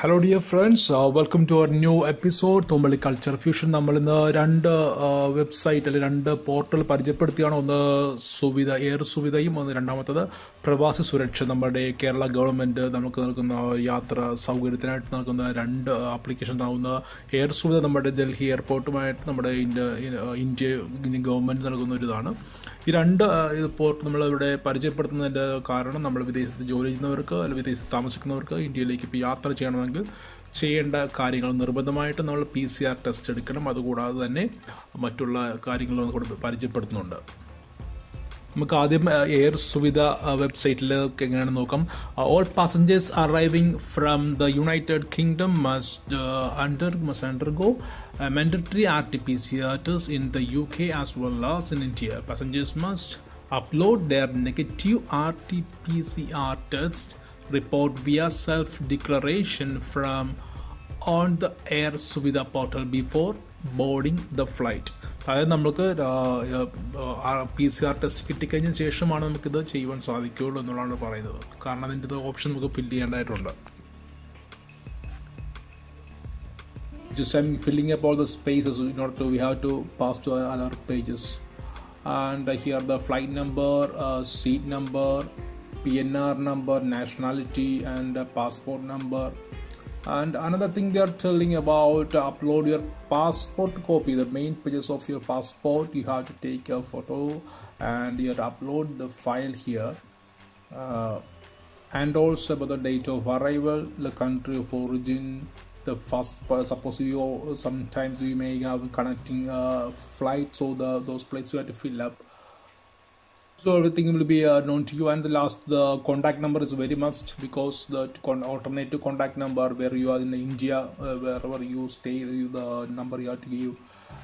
Hello dear friends welcome to our new episode Thompally culture fusion നമ്മൾ ഇന്ന് രണ്ട് website അല്ലെങ്കിൽ രണ്ട് പോർട്ടൽ പരിചയപ്പെടുത്തിയാണ്. ഒന്ന് സുവിധ എയർ സുവിധയും ഒന്ന് രണ്ടാമത്തത് പ്രവാസി സുരക്ഷ. നമ്മുടെ കേരള ഗവൺമെന്റ് നമുക്ക് നൽകുന്ന യാത്ര സൗകര്യത്തിനായിട്ട് നൽകുന്ന രണ്ട് ആപ്ലിക്കേഷൻ നൽകുന്ന എയർ സുവിധ നമ്മുടെ ഡൽഹി എയർപോർട്ടുമായിട്ട് നമ്മുടെ ഇന്ത്യ ഇന്ത്യ ഗവൺമെന്റ് നൽകുന്ന ഒരു ഈ രണ്ട് പോർട്ട് നമ്മൾ ഇവിടെ പരിചയപ്പെടുത്തുന്നതിന്റെ കാരണം നമ്മൾ വിദേശത്ത് ജോലി ചെയ്യുന്നവർക്ക് അല്ലെങ്കിൽ വിദേശത്ത് താമസിക്കുന്നവർക്ക് ഇന്ത്യയിലേക്ക് ഇപ്പോൾ യാത്ര ചെയ്യണമെങ്കിൽ ചെയ്യേണ്ട കാര്യങ്ങൾ നിർബന്ധമായിട്ട് നമ്മൾ പി സി ആർ ടെസ്റ്റ് എടുക്കണം. അതുകൂടാതെ തന്നെ മറ്റുള്ള കാര്യങ്ങൾ കൂടെ പരിചയപ്പെടുത്തുന്നുണ്ട്. നമുക്ക് ആദ്യം എയർ സുവിധ വെബ്സൈറ്റിൽ എങ്ങനെയാണ് നോക്കാം. All passengers arriving from the United Kingdom must under must undergo mandatory R T P C R test in the U K as well as in India passengers must upload their negative R T P C R test report via self-declaration from on the Air Suvidha portal before boarding the flight. അതായത് നമുക്ക് P C R test കിട്ടിക്കഴിഞ്ഞ ശേഷമാണ് നമുക്കിത് ചെയ്യുവാൻ സാധിക്കുകയുള്ളൂ എന്നുള്ളതാണ് പറയുന്നത് കാരണം അതിന്റെ ഓപ്ഷൻ നമുക്ക് ഫില്ല് ചെയ്യേണ്ടതായിട്ടുണ്ട് just I'm filling up all the spaces in order to we have to pass to other pages and uh, here the flight number uh, seat number pnr number nationality and uh, passport number. And another thing they are telling about upload your passport copy. The main pages of your passport you have to take a photo and you have to upload the file here. And also about the date of arrival the country of origin the first suppose you sometimes we may have connecting uh, flights so the those places you have to fill up so everything will be uh, known to you. And the last the contact number is very must because the con- alternative contact number where you are in india uh, wherever you stay the number you have to give.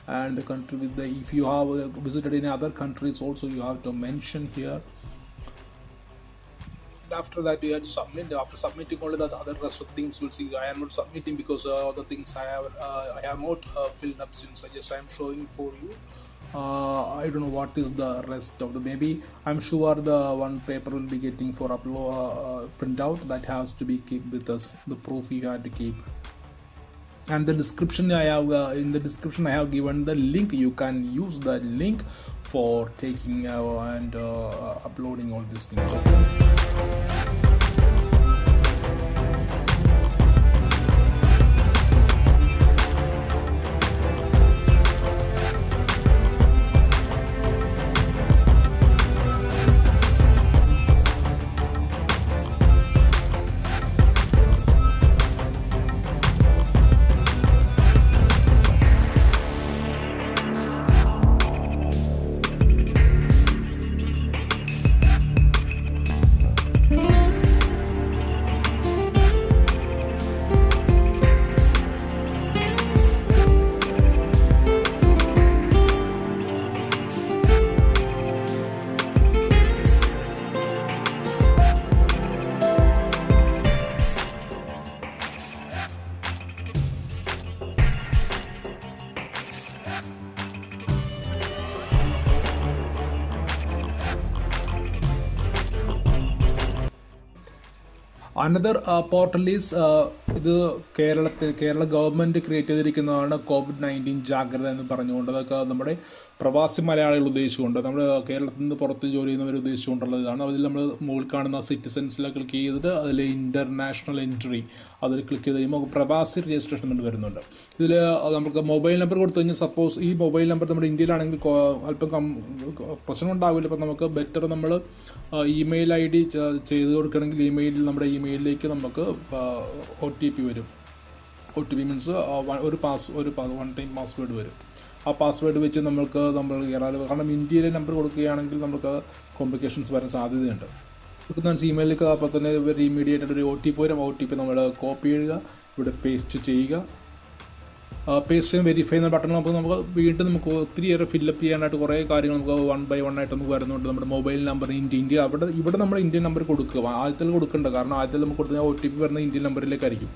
And the country with the if you have visited any other countries also you have to mention here. After that you have to submit. After submitting all the other rest of things will see i am not submitting because uh, other things i have uh, i have not uh, filled up since i just i am showing for you uh, i don't know what is the rest of the maybe i'm sure the one paper will be getting for upload uh, printout that has to be keep with us the proof you have to keep. And the description i have uh, in the description i have given the link you can use the link for taking uh, and uh, uploading all these things another portal is ഇത് കേരളത്തിൽ Kerala government create ചെയ്തിരിക്കുന്നതാണ് covid nineteen Jagratha എന്ന് പറഞ്ഞുകൊണ്ട്. അതൊക്കെ നമ്മുടെ പ്രവാസി മലയാളികൾ ഉദ്ദേശിച്ചുകൊണ്ട് നമ്മൾ കേരളത്തിൽ നിന്ന് പുറത്ത് ജോലി ചെയ്യുന്നവർ ഉദ്ദേശിച്ചുകൊണ്ടുള്ളതാണ് അതിൽ നമ്മൾ മുകളിൽ കാണുന്ന സിറ്റിസൻസിലൊക്കെ ക്ലിക്ക് ചെയ്തിട്ട് അതിൽ ഇന്റർനാഷണൽ എൻട്രി അതിൽ ക്ലിക്ക് ചെയ്ത് കഴിയുമ്പോൾ പ്രവാസി രജിസ്ട്രേഷൻ എന്ന് വരുന്നുണ്ട്. ഇതിൽ നമുക്ക് മൊബൈൽ നമ്പർ കൊടുത്തു കഴിഞ്ഞാൽ സപ്പോസ് ഈ മൊബൈൽ നമ്പർ നമ്മുടെ ഇന്ത്യയിലാണെങ്കിൽ അല്പം കം പ്രശ്നം ഉണ്ടാവില്ല ഇപ്പം നമുക്ക് ബെറ്റർ നമ്മൾ ഇമെയിൽ ഐ ഡി ചെയ്ത് കൊടുക്കണമെങ്കിൽ ഇമെയിലിൽ നമ്മുടെ ഇമെയിലിലേക്ക് നമുക്ക് ഒ ടി പി വരും. ഒ ടി പി മീൻസ് ഒരു പാസ് ഒരു വൺ ടൈം പാസ്വേഡ് വരും. ആ പാസ്വേഡ് വെച്ച് നമ്മൾക്ക് നമ്മൾ കയറാതെ കാരണം ഇന്ത്യയിലെ നമ്പർ കൊടുക്കുകയാണെങ്കിൽ നമുക്ക് കോംപ്ലിക്കേഷൻസ് വരാൻ സാധ്യതയുണ്ട്. കൊടുക്കുന്ന ഇമെയിലേക്ക് അപ്പോൾ തന്നെ ഒരു ഇമീഡിയറ്റ് ആയിട്ട് ഒരു ഒ ടി പി വരും ഒ ടി പി നമ്മൾ കോപ്പി ചെയ്യുക ഇവിടെ പേസ്റ്റ് ചെയ്യുക. പേസ്റ്റ് ചെയ്യാൻ വെരിഫൈ എന്ന ബട്ടൺ നമുക്ക് നമുക്ക് വീണ്ടും നമുക്ക് ഒത്തിരിയേറെ ഫില്ലപ്പ് ചെയ്യാനായിട്ട് കുറേ കാര്യങ്ങൾ നമുക്ക് വൺ ബൈ വൺ ആയിട്ട് നമുക്ക് വരുന്നുണ്ട്. നമ്മുടെ മൊബൈൽ നമ്പർ ഇന്ത്യ ഇന്ത്യ അവിടെ ഇവിടെ നമ്മൾ ഇന്ത്യൻ നമ്പർ കൊടുക്കുക. ആദ്യത്തിൽ കൊടുക്കേണ്ട. കാരണം ആദ്യത്തിൽ നമുക്ക് കൊടുത്താൽ ഒ ടി പി വരുന്ന ഇന്ത്യൻ നമ്പറിലേക്കായിരിക്കും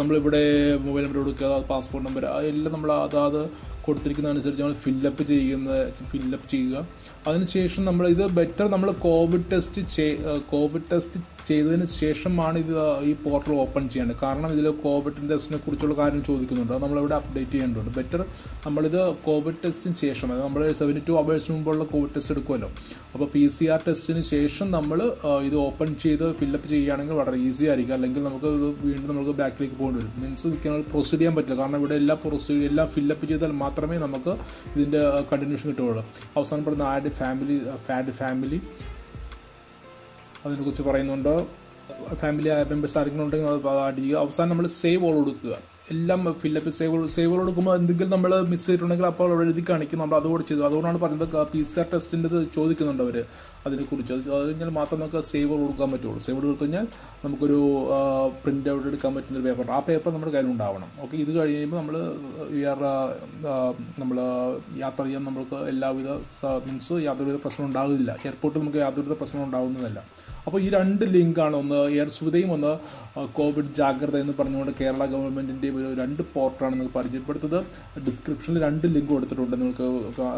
നമ്മളിവിടെ മൊബൈൽ നമ്പർ കൊടുക്കുക പാസ്പോർട്ട് നമ്പർ എല്ലാം നമ്മൾ അതാത് കൊടുത്തിരിക്കുന്നതനുസരിച്ച് നമ്മൾ ഫില്ലപ്പ് ചെയ്യുന്ന ഫില്ലപ്പ് ചെയ്യുക. അതിനുശേഷം നമ്മൾ ഇത് ബെറ്റർ നമ്മൾ കോവിഡ് ടെസ്റ്റ് കോവിഡ് ടെസ്റ്റ് ചെയ്തതിന് ശേഷമാണ് ഇത് ഈ പോർട്ടൽ ഓപ്പൺ ചെയ്യേണ്ടത് കാരണം ഇതിൽ കോവിഡ് ടെസ്റ്റിനെ കുറിച്ചുള്ള കാര്യം ചോദിക്കുന്നുണ്ട്. അത് നമ്മളിവിടെ അപ്ഡേറ്റ് ചെയ്യേണ്ടതുണ്ട്. ബെറ്റർ നമ്മളിത് കോവിഡ് ടെസ്റ്റിന് ശേഷം അതായത് നമ്മൾ സെവന്റി ടു അവേഴ്സിന് മുമ്പുള്ള കോവിഡ് ടെസ്റ്റ് എടുക്കുമല്ലോ. അപ്പോൾ പി സി ആർ ടെസ്റ്റിന് ശേഷം നമ്മൾ ഇത് ഓപ്പൺ ചെയ്ത് ഫില്ലപ്പ് ചെയ്യുകയാണെങ്കിൽ വളരെ ഈസി ആയിരിക്കും. അല്ലെങ്കിൽ നമുക്ക് ഇത് വീണ്ടും നമുക്ക് ബാക്കിലേക്ക് പോകേണ്ടി വരും. മീൻസ് നമുക്ക് പ്രൊസീഡ് ചെയ്യാൻ പറ്റില്ല. കാരണം ഇവിടെ എല്ലാ പ്രൊസീഡ് എല്ലാം ഫില്ലപ്പ് ചെയ്താൽ മാത്രമേ നമുക്ക് ഇതിന്റെ കണ്ടിന്യൂഷൻ കിട്ടുകയുള്ളൂ. അവസാനം പെടുന്ന ആഡ് ഫാമിലി ഫാഡ് ഫാമിലി അതിനെക്കുറിച്ച് പറയുന്നുണ്ട്. ഫാമിലി മെമ്പേഴ്സ് ആരെങ്കിലും ഉണ്ടെങ്കിൽ അത് ആഡ് ചെയ്യുക. അവസാനം നമ്മൾ സേവ് ഓൾ കൊടുക്കുക. എല്ലാം ഫില്ലപ്പ് സേവ് സേവ് കൊടുക്കുമ്പോൾ എന്തെങ്കിലും നമ്മൾ മിസ് ചെയ്തിട്ടുണ്ടെങ്കിൽ അപ്പോൾ അവിടെ എഴുതി കാണിക്കും നമ്മൾ അതുകൂടെ ചെയ്തു അതുകൊണ്ടാണ് പറയുന്നത് പി സി ആർ ടെസ്റ്റിന്റെ ചോദിക്കുന്നുണ്ട് അവർ അതിനെക്കുറിച്ച്. അത് കഴിഞ്ഞാൽ മാത്രം നമുക്ക് സേവ് കൊടുക്കാൻ പറ്റുള്ളൂ. സേവ് കൊടുത്തു കഴിഞ്ഞാൽ നമുക്കൊരു പ്രിന്റ് ഔട്ട് എടുക്കാൻ പറ്റുന്ന ഒരു പേപ്പർ ആ പേപ്പർ നമ്മുടെ കയ്യിൽ ഉണ്ടാവണം. ഓക്കെ ഇത് കഴിയുമ്പോൾ നമ്മൾ നമ്മൾ യാത്ര ചെയ്യാൻ നമുക്ക് എല്ലാവിധ മീൻസ് യാതൊരുവിധ പ്രശ്നം ഉണ്ടാകില്ല എയർപോർട്ടിൽ നമുക്ക് യാതൊരുവിധ പ്രശ്നം ഉണ്ടാകുന്നതല്ല. അപ്പോൾ ഈ രണ്ട് ലിങ്കാണ് ഒന്ന് എയർ സുവിധയും ഒന്ന് കോവിഡ് ജാഗ്രത എന്ന് പറഞ്ഞുകൊണ്ട് കേരള ഗവൺമെന്റിന്റെ രണ്ട് പോർട്ടാണ് നിങ്ങൾക്ക് പരിചയപ്പെടുത്തുന്നത്. ഡിസ്ക്രിപ്ഷനിൽ രണ്ട് ലിങ്ക് കൊടുത്തിട്ടുണ്ട്. നിങ്ങൾക്ക്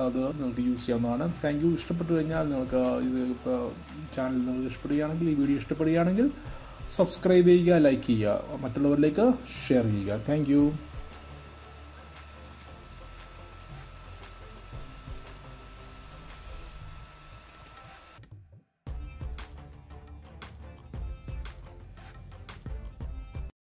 അത് നിങ്ങൾക്ക് യൂസ് ചെയ്യാവുന്നതാണ്. താങ്ക് യു ഇഷ്ടപ്പെട്ടു കഴിഞ്ഞാൽ നിങ്ങൾക്ക് ഇത് ചാനൽ നിങ്ങൾക്ക് ഇഷ്ടപ്പെടുകയാണെങ്കിൽ ഈ വീഡിയോ ഇഷ്ടപ്പെടുകയാണെങ്കിൽ സബ്സ്ക്രൈബ് ചെയ്യുക ലൈക്ക് ചെയ്യുക മറ്റുള്ളവരിലേക്ക് ഷെയർ ചെയ്യുക. താങ്ക്